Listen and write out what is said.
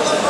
Alabama.